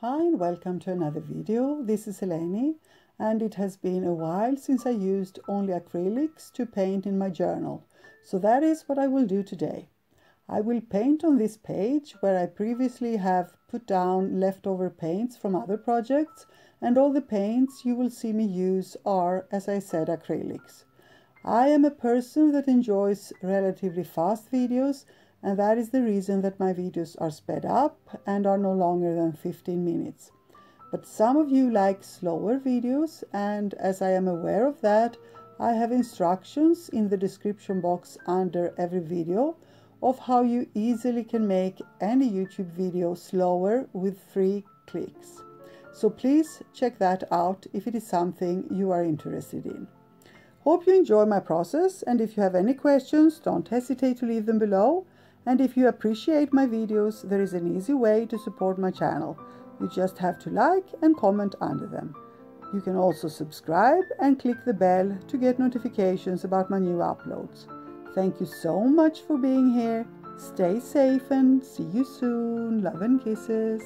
Hi and welcome to another video. This is Eleni and it has been a while since I used only acrylics to paint in my journal. So that is what I will do today. I will paint on this page where I previously have put down leftover paints from other projects and all the paints you will see me use are, as I said, acrylics. I am a person that enjoys relatively fast videos and that is the reason that my videos are sped up and are no longer than 15 minutes. But some of you like slower videos and as I am aware of that, I have instructions in the description box under every video of how you easily can make any YouTube video slower with three clicks. So please check that out if it is something you are interested in. Hope you enjoy my process and if you have any questions, don't hesitate to leave them below and if you appreciate my videos, there is an easy way to support my channel. You just have to like and comment under them. You can also subscribe and click the bell to get notifications about my new uploads. Thank you so much for being here. Stay safe and see you soon. Love and kisses.